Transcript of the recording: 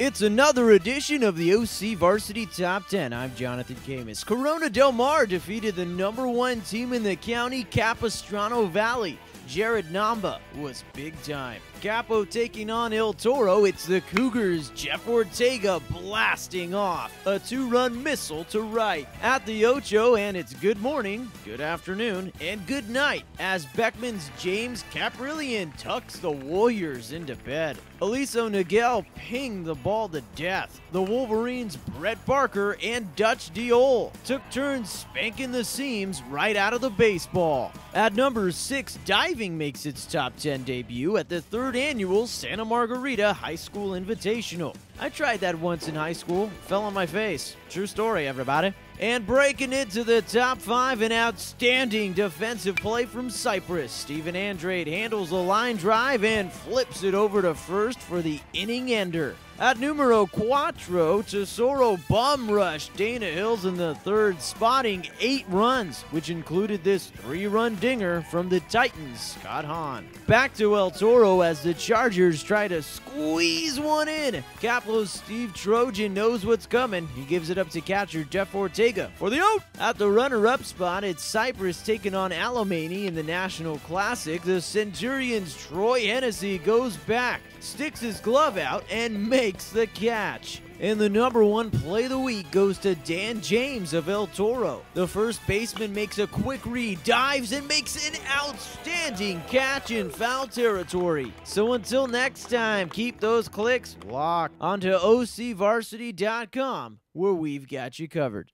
It's another edition of the OC Varsity Top 10. I'm Jonathan Khamis. Corona Del Mar defeated the number one team in the county, Capistrano Valley. Jared Namba was big time. Capo taking on El Toro. It's the Cougars. Jeff Ortega blasting off a two run missile to right at the Ocho. And it's good morning, good afternoon, and good night as Beckman's James Kaprielian tucks the Warriors into bed. Aliso Niguel pinged the ball to death. The Wolverines' Brett Barker and Dutch Deol took turns spanking the seams right out of the baseball. At number six, makes its top 10 debut at the third annual Santa Margarita High School Invitational. I tried that once in high school, fell on my face. True story, everybody. And breaking into the top five, an outstanding defensive play from Cypress. Steven Andrade handles a line drive and flips it over to first for the inning ender. At numero cuatro, Tesoro bum rush Dana Hills in the third, spotting eight runs, which included this three-run dinger from the Titans, Scott Hahn. Back to El Toro as the Chargers try to squeeze one in. Capo's Steve Trojan knows what's coming. He gives it up to catcher Jeff Ortega for the out. At the runner-up spot, it's Cypress taking on Alemany in the National Classic. The Centurions' Troy Hennessey goes back, sticks his glove out, and makes makes the catch. And the number one play of the week goes to Dan James of El Toro. The first baseman makes a quick read, dives, and makes an outstanding catch in foul territory. So until next time, keep those clicks locked onto OCVarsity.com where we've got you covered.